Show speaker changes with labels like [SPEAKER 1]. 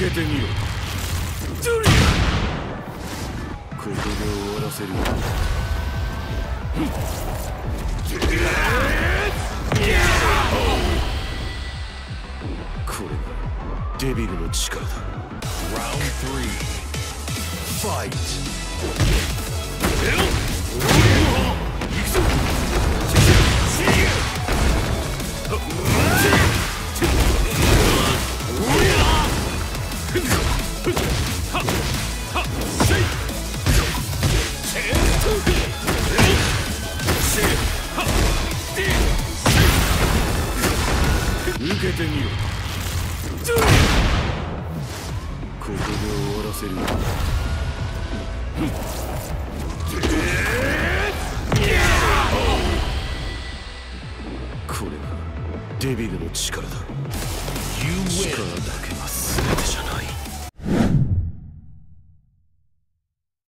[SPEAKER 1] 受けてみろここで終わらせる。これがデビルの力だ。
[SPEAKER 2] Round 3 Fight.
[SPEAKER 1] けてみろ。ここで終わらせる。これがデビルの力だ。力だけが全てじゃない。